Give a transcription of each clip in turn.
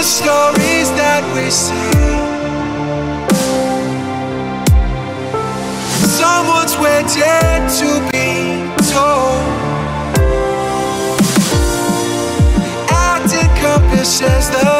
the stories that we see. Someone's waiting to be told. Acting encompasses the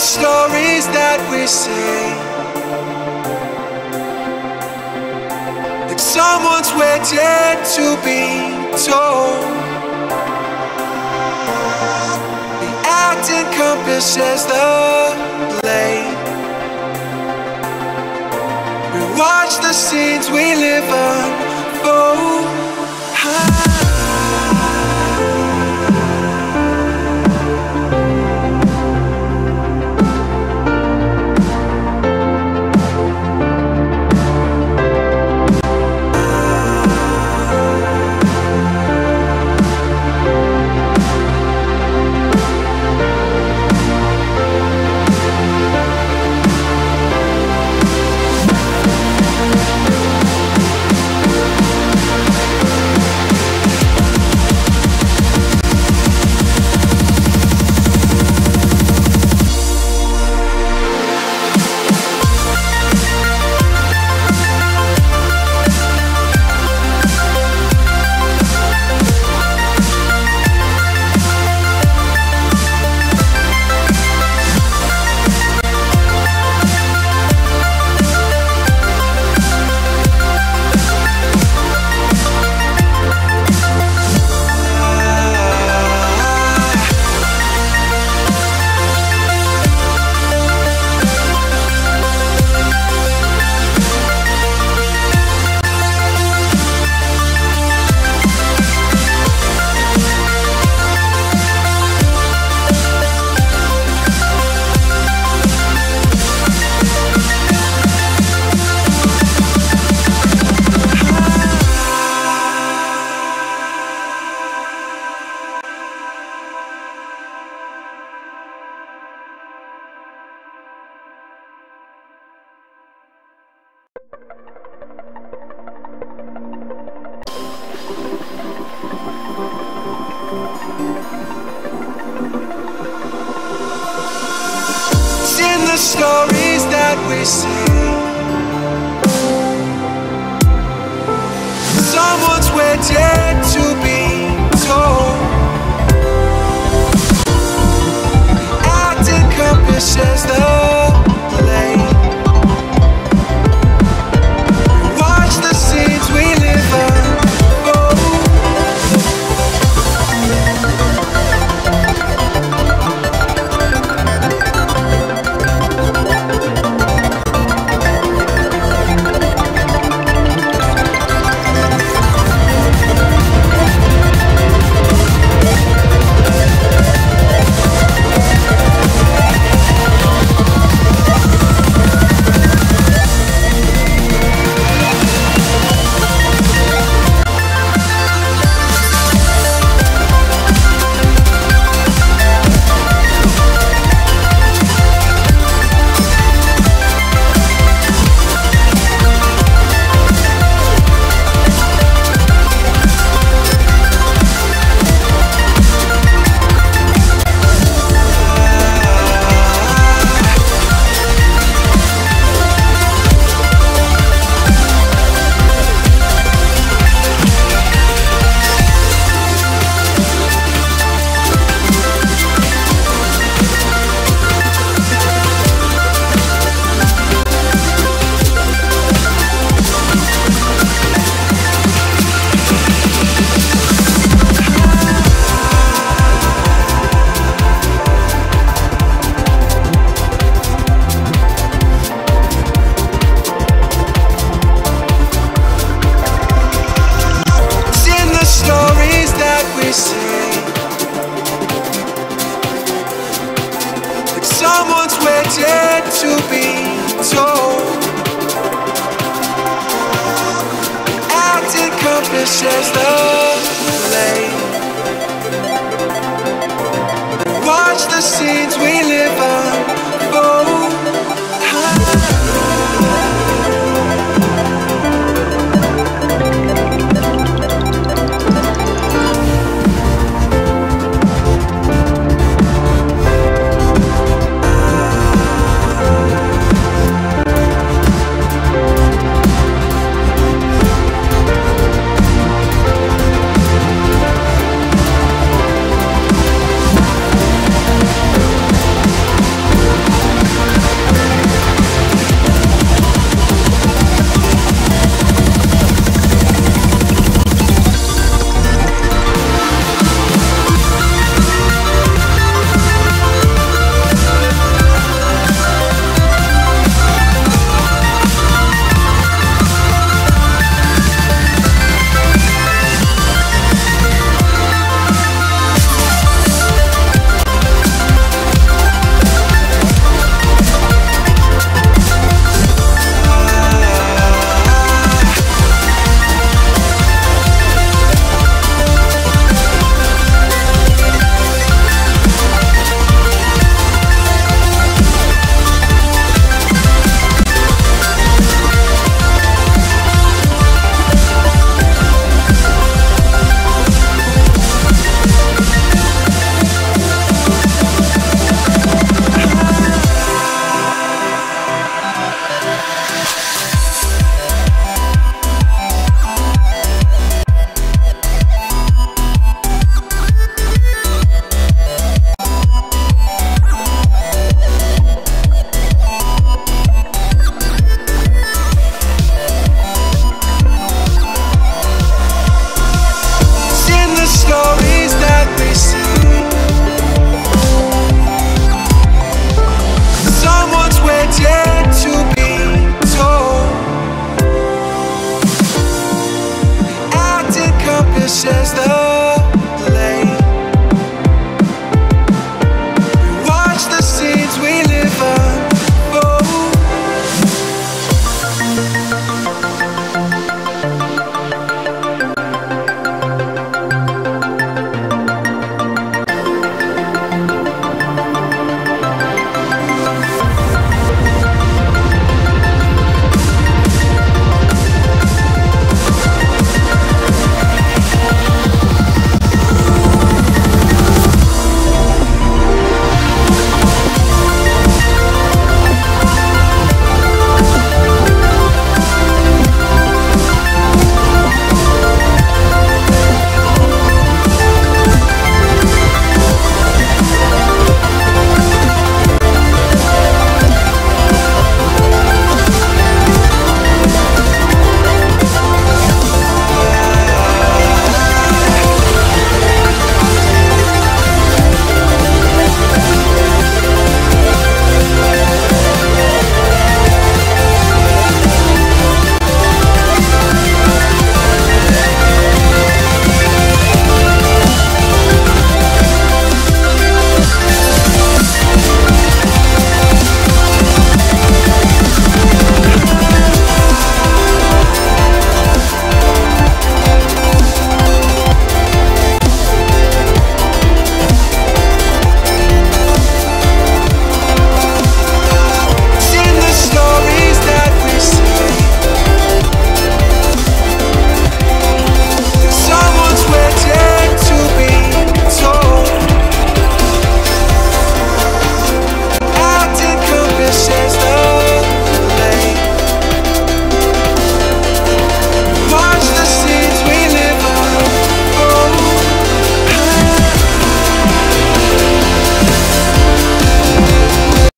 stories that we say. Like someone's waiting to be told. The act encompasses the blame. We watch the scenes we live unfold. Stories that we see. The. Watch the scenes we live on. It's